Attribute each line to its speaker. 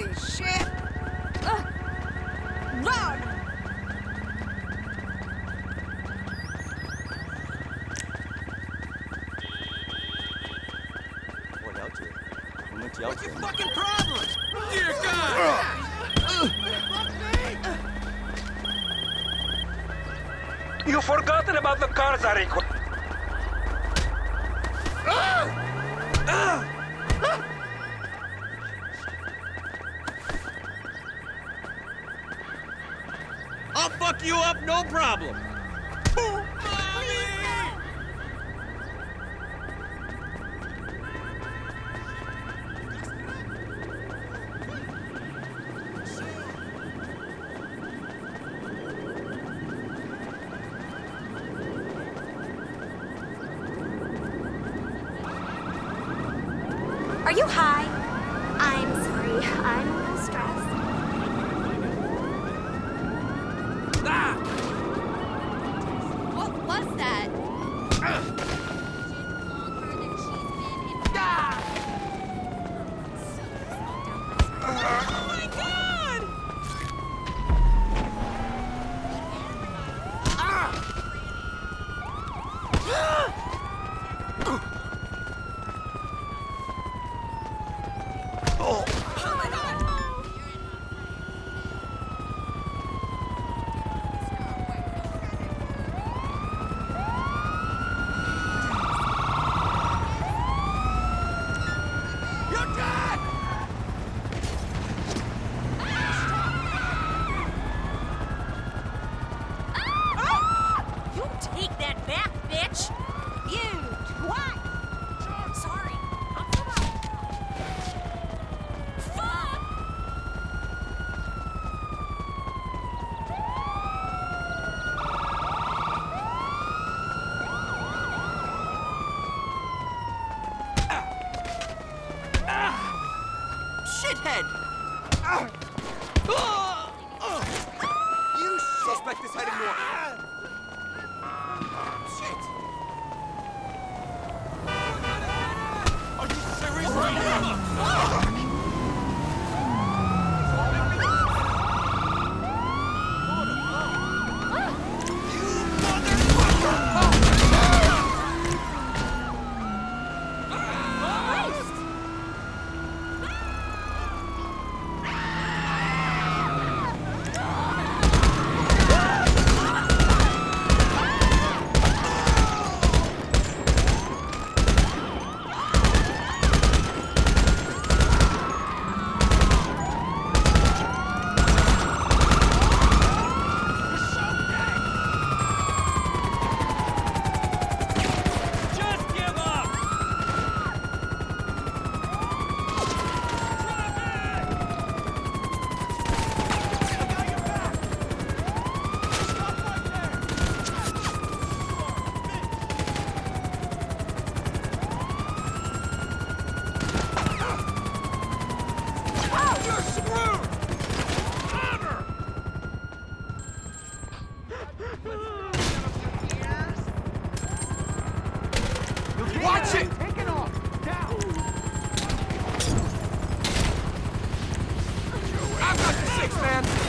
Speaker 1: Holy shit! Ugh. Run!
Speaker 2: What's your fucking problem?
Speaker 3: Dear God!
Speaker 4: You've forgotten about the cars I request.
Speaker 2: I'll fuck you up, no problem.
Speaker 5: Are you high? I'm sorry. I'm
Speaker 2: Shithead! Man!